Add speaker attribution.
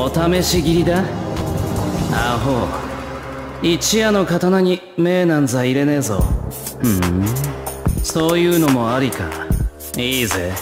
Speaker 1: お試し切りだ。アホ。一夜の刀に命なんざ入れねえぞ。ふん。そういうのもありか。いいぜ。